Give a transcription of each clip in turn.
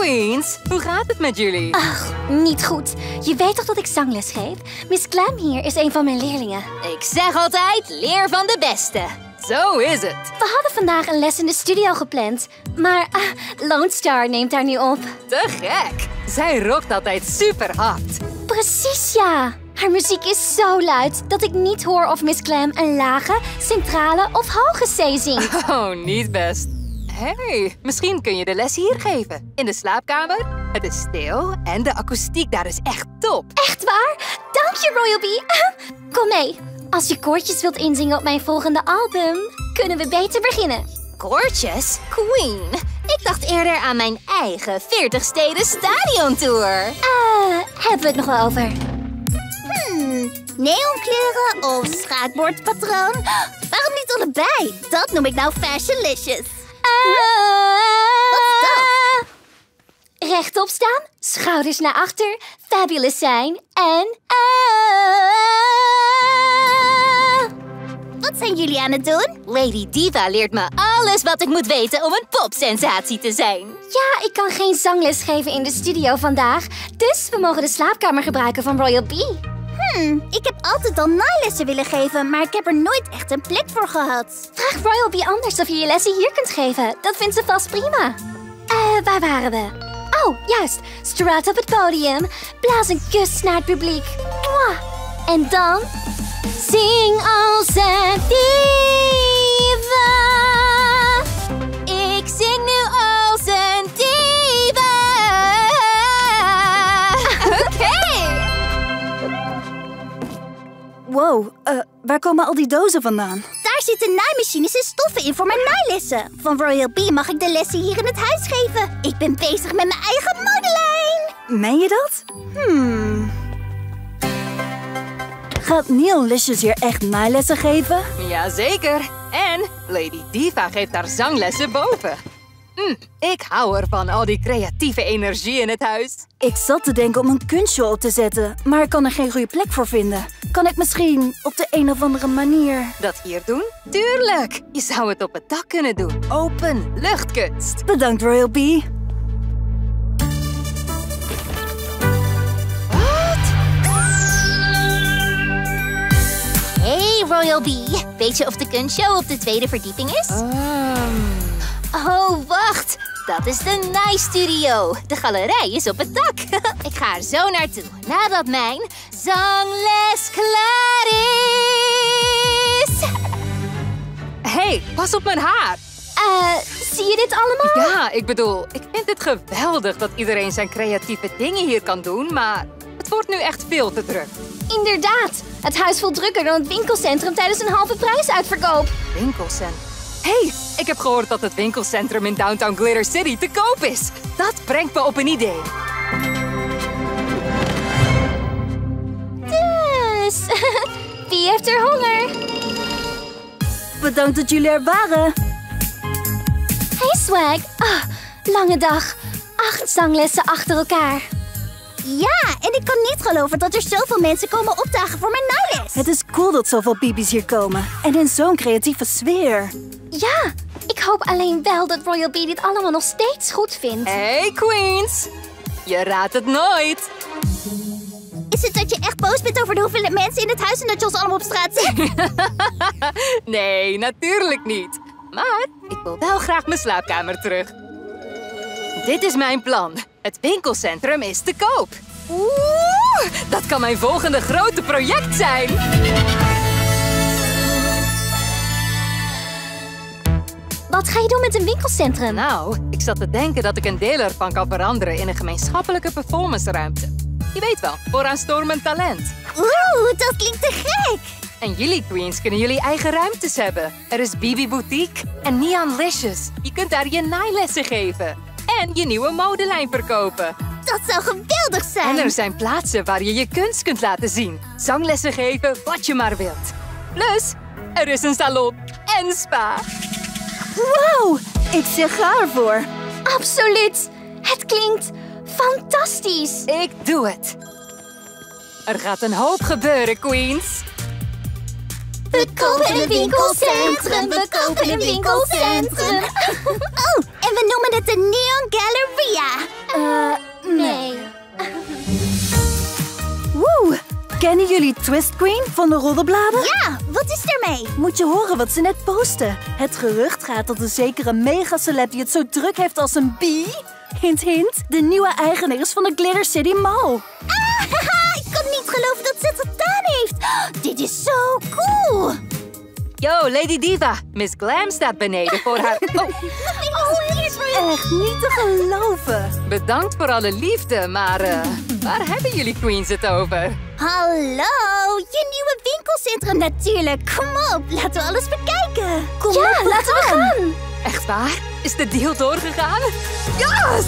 Queens. Hoe gaat het met jullie? Ach, niet goed. Je weet toch dat ik zangles geef? Miss Clam hier is een van mijn leerlingen. Ik zeg altijd, leer van de beste. Zo is het. We hadden vandaag een les in de studio gepland. Maar ah, Lone Star neemt haar nu op. Te gek. Zij rokt altijd super hard. Precies, ja. Haar muziek is zo luid dat ik niet hoor of Miss Clam een lage, centrale of hoge C zingt. Oh, niet best. Hey, misschien kun je de les hier geven. In de slaapkamer. Het is stil en de akoestiek daar is echt top. Echt waar? Dank je, Royal Bee. Kom mee. Als je koortjes wilt inzingen op mijn volgende album, kunnen we beter beginnen. Koortjes? Queen? Ik dacht eerder aan mijn eigen 40 steden stadion tour. Eh, hebben we het nog wel over? Hmm, neonkleuren of schaakbordpatroon? Waarom niet allebei? Dat noem ik nou fashionlicious. Wat is dat? Rechtop staan, schouders naar achter, fabulous zijn en... ah. Wat zijn jullie aan het doen? Lady Diva leert me alles wat ik moet weten om een popsensatie te zijn. Ja, ik kan geen zangles geven in de studio vandaag, dus we mogen de slaapkamer gebruiken van Royal Bee. Hmm, ik heb altijd al naailessen willen geven, maar ik heb er nooit echt een plek voor gehad. Vraag Royal Bee anders of je je lessen hier kunt geven. Dat vindt ze vast prima. Eh, waar waren we? Oh, juist. Straat op het podium. Blaas een kus naar het publiek. En dan... Zing als een. Waar komen al die dozen vandaan? Daar zitten naaimachines en stoffen in voor mijn naailessen. Van Royal Bee mag ik de lessen hier in het huis geven. Ik ben bezig met mijn eigen modelijn. Meen je dat? Hmm. Gaat Neil Licious hier echt naailessen geven? Jazeker. En Lady Diva geeft haar zanglessen boven. Hm, ik hou ervan, al die creatieve energie in het huis. Ik zat te denken om een kunstshow op te zetten, maar ik kan er geen goede plek voor vinden. Kan ik misschien op de een of andere manier... Dat hier doen? Tuurlijk! Je zou het op het dak kunnen doen. Open luchtkunst. Bedankt, Royal Bee. Hey Royal Bee, weet je of de kunstshow op de tweede verdieping is? Oh, wacht. Dat is de Nice Studio. De galerij is op het dak. Ik ga er zo naartoe, nadat mijn zangles klaar is. hey, pas op mijn haar. Eh, zie je dit allemaal? Ja, ik bedoel, ik vind het geweldig dat iedereen zijn creatieve dingen hier kan doen, maar het wordt nu echt veel te druk. Inderdaad. Het huis voelt drukker dan het winkelcentrum tijdens een halve prijsuitverkoop. Winkelcentrum. Hey, ik heb gehoord dat het winkelcentrum in downtown Glitter City te koop is. Dat brengt me op een idee. Dus, wie heeft er honger? Bedankt dat jullie er waren. Hey Swag. Ah, lange dag. Acht zanglessen achter elkaar. Ja, en ik kan niet geloven dat er zoveel mensen komen opdagen voor mijn naailes. Het is cool dat zoveel bibi's hier komen. En in zo'n creatieve sfeer. Ja, ik hoop alleen wel dat Royal Bee dit allemaal nog steeds goed vindt. Hey Queens! Je raadt het nooit. Is het dat je echt boos bent over de hoeveelheid mensen in het huis en dat je ons allemaal op straat ziet? Nee, natuurlijk niet. Maar ik wil wel graag mijn slaapkamer terug. Dit is mijn plan. Het winkelcentrum is te koop. Oeh, dat kan mijn volgende grote project zijn. Wat ga je doen met een winkelcentrum? Nou, ik zat te denken dat ik een deel ervan kan veranderen in een gemeenschappelijke performanceruimte. Je weet wel, voor aanstormend talent. Oeh, dat klinkt te gek. En jullie queens kunnen jullie eigen ruimtes hebben. Er is Bibi Boutique en Neon Licious. Je kunt daar je naailessen geven. En je nieuwe modelijn verkopen. Dat zou geweldig zijn. En er zijn plaatsen waar je je kunst kunt laten zien. Zanglessen geven, wat je maar wilt. Plus, er is een salon en spa. Wow, ik zeg ga ervoor. Absoluut. Het klinkt fantastisch. Ik doe het. Er gaat een hoop gebeuren, queens. We kopen een winkelcentrum, we kopen een winkelcentrum. Oh, en we noemen het de Neon Galleria. Eh, Nee. Kennen jullie Twist Queen van de roddelbladen? Ja, wat is ermee? Moet je horen wat ze net posten. Het gerucht gaat dat een zekere megaceleb die het zo druk heeft als een bie... Hint, hint, de nieuwe eigenaar is van de Glitter City Mall. Haha, ik kan niet geloven dat ze het gedaan heeft. Dit is zo cool. Yo, Lady Diva. Miss Glam staat beneden voor haar... Oh, Echt niet te geloven. bedankt voor alle liefde, maar eh, waar hebben jullie queens het over? Hallo, je nieuwe winkelcentrum natuurlijk. Kom op, laten we alles bekijken. Kom Ja, op, laten we gaan. Echt waar? Is de deal doorgegaan? Yes!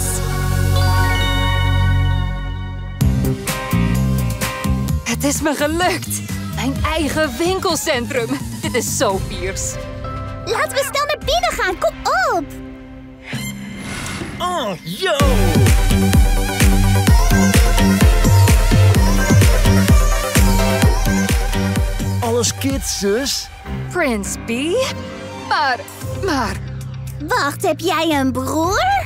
Het is me gelukt. Mijn eigen winkelcentrum. Dit is zo fiers. Laten we snel naar binnen gaan. Kom op. Oh, yo! Alles kids, zus? Prince B? Maar, maar... Wacht, heb jij een broer?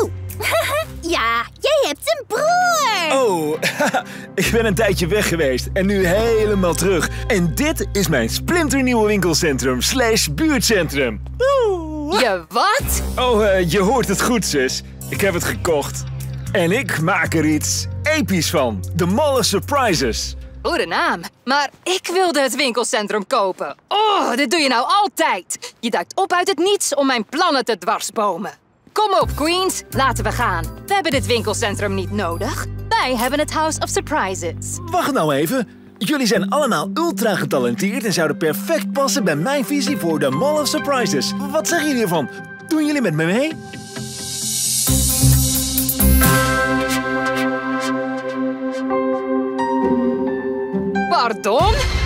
Oh, ja, jij hebt een broer. Oh, ik ben een tijdje weg geweest en nu helemaal terug. En dit is mijn splinternieuwe winkelcentrum slash buurtcentrum. Oeh. Je wat? Oh, eh, je hoort het goed, zus. Ik heb het gekocht. En ik maak er iets episch van. De Malle Surprises. Goede naam. Maar ik wilde het winkelcentrum kopen. Oh, dit doe je nou altijd. Je duikt op uit het niets om mijn plannen te dwarsbomen. Kom op, Queens. Laten we gaan. We hebben dit winkelcentrum niet nodig. Wij hebben het House of Surprises. Wacht nou even. Jullie zijn allemaal ultra getalenteerd en zouden perfect passen bij mijn visie voor de Mall of Surprises. Wat zeggen jullie ervan? Doen jullie met me mee? Pardon?